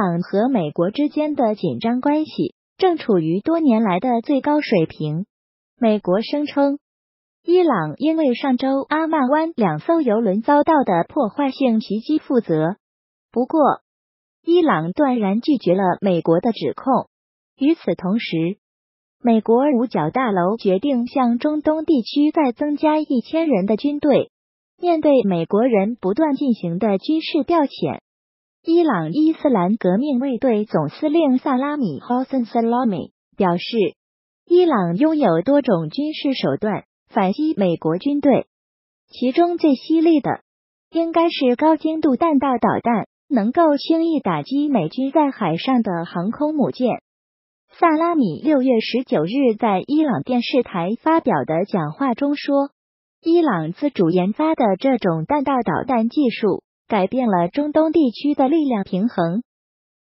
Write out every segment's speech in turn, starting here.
朗和美国之间的紧张关系正处于多年来的最高水平。美国声称，伊朗因为上周阿曼湾两艘油轮遭到的破坏性袭击负责。不过，伊朗断然拒绝了美国的指控。与此同时，美国五角大楼决定向中东地区再增加一千人的军队。面对美国人不断进行的军事调遣，伊朗伊斯兰革命卫队总司令萨拉米 （Hossein Salami） 表示，伊朗拥有多种军事手段反击美国军队，其中最犀利的应该是高精度弹道导弹，能够轻易打击美军在海上的航空母舰。萨拉米六月十九日在伊朗电视台发表的讲话中说。伊朗自主研发的这种弹道导弹技术改变了中东地区的力量平衡。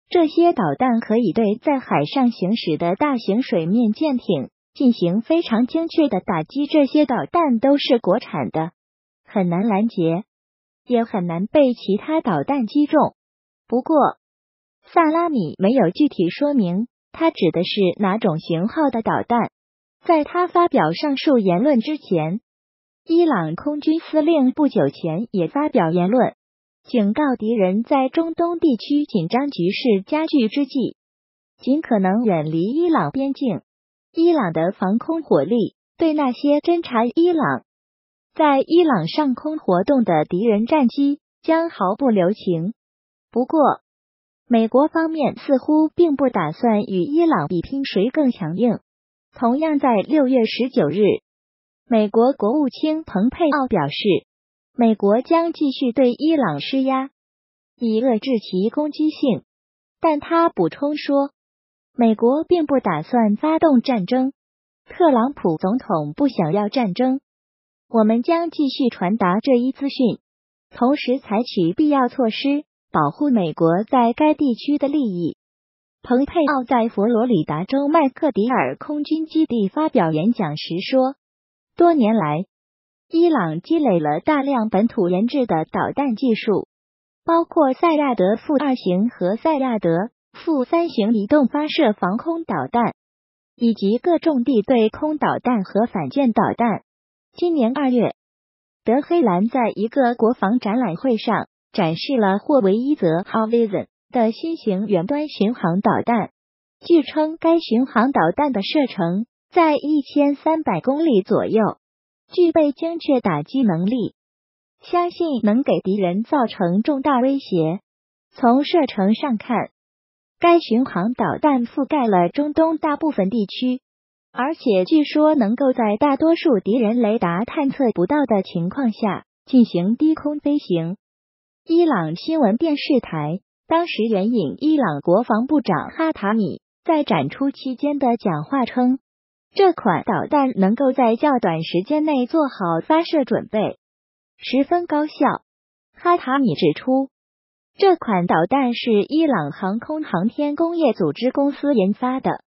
这些导弹可以对在海上行驶的大型水面舰艇进行非常精确的打击。这些导弹都是国产的，很难拦截，也很难被其他导弹击中。不过，萨拉米没有具体说明他指的是哪种型号的导弹。在他发表上述言论之前。伊朗空军司令不久前也发表言论，警告敌人在中东地区紧张局势加剧之际，尽可能远离伊朗边境。伊朗的防空火力对那些侦察伊朗在伊朗上空活动的敌人战机将毫不留情。不过，美国方面似乎并不打算与伊朗比拼谁更强硬。同样在六月十九日。美国国务卿蓬佩奥表示，美国将继续对伊朗施压，以遏制其攻击性。但他补充说，美国并不打算发动战争。特朗普总统不想要战争。我们将继续传达这一资讯，同时采取必要措施保护美国在该地区的利益。蓬佩奥在佛罗里达州麦克迪尔空军基地发表演讲时说。多年来，伊朗积累了大量本土研制的导弹技术，包括赛亚德负二型和赛亚德负三型移动发射防空导弹，以及各种地对空导弹和反舰导弹。今年二月，德黑兰在一个国防展览会上展示了霍维伊泽 （Hawizn） 的新型远端巡航导弹。据称，该巡航导弹的射程。在一千三百公里左右，具备精确打击能力，相信能给敌人造成重大威胁。从射程上看，该巡航导弹覆盖了中东大部分地区，而且据说能够在大多数敌人雷达探测不到的情况下进行低空飞行。伊朗新闻电视台当时援引伊朗国防部长哈塔米在展出期间的讲话称。这款导弹能够在较短时间内做好发射准备，十分高效。哈塔米指出，这款导弹是伊朗航空航天工业组织公司研发的，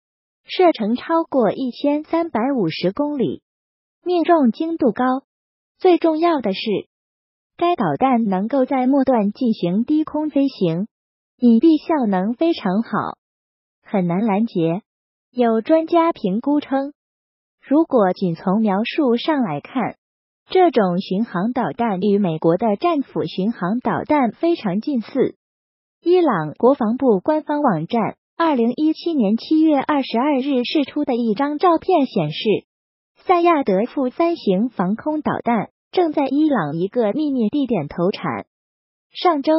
射程超过一千三百五十公里，命中精度高。最重要的是，该导弹能够在末段进行低空飞行，隐蔽效能非常好，很难拦截。有专家评估称，如果仅从描述上来看，这种巡航导弹与美国的战斧巡航导弹非常近似。伊朗国防部官方网站二零一七年七月二十二日释出的一张照片显示，赛亚德负三型防空导弹正在伊朗一个秘密地点投产。上周，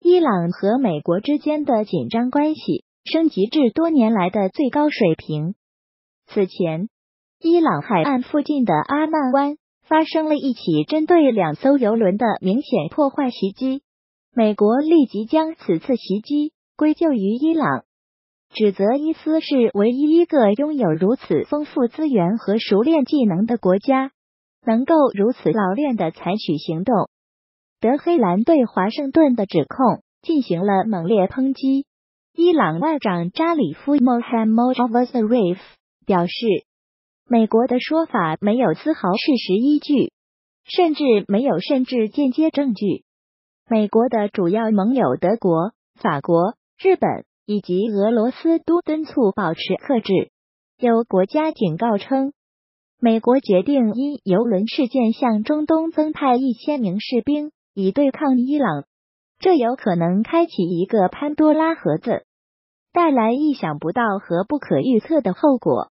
伊朗和美国之间的紧张关系。升级至多年来的最高水平。此前，伊朗海岸附近的阿曼湾发生了一起针对两艘油轮的明显破坏袭击，美国立即将此次袭击归咎于伊朗，指责伊斯是唯一一个拥有如此丰富资源和熟练技能的国家，能够如此老练的采取行动。德黑兰对华盛顿的指控进行了猛烈抨击。伊朗外长扎里夫 （Mohammad Javad 表示，美国的说法没有丝毫事实依据，甚至没有甚至间接证据。美国的主要盟友德国、法国、日本以及俄罗斯都敦促保持克制。有国家警告称，美国决定因游轮事件向中东增派一千名士兵，以对抗伊朗。这有可能开启一个潘多拉盒子，带来意想不到和不可预测的后果。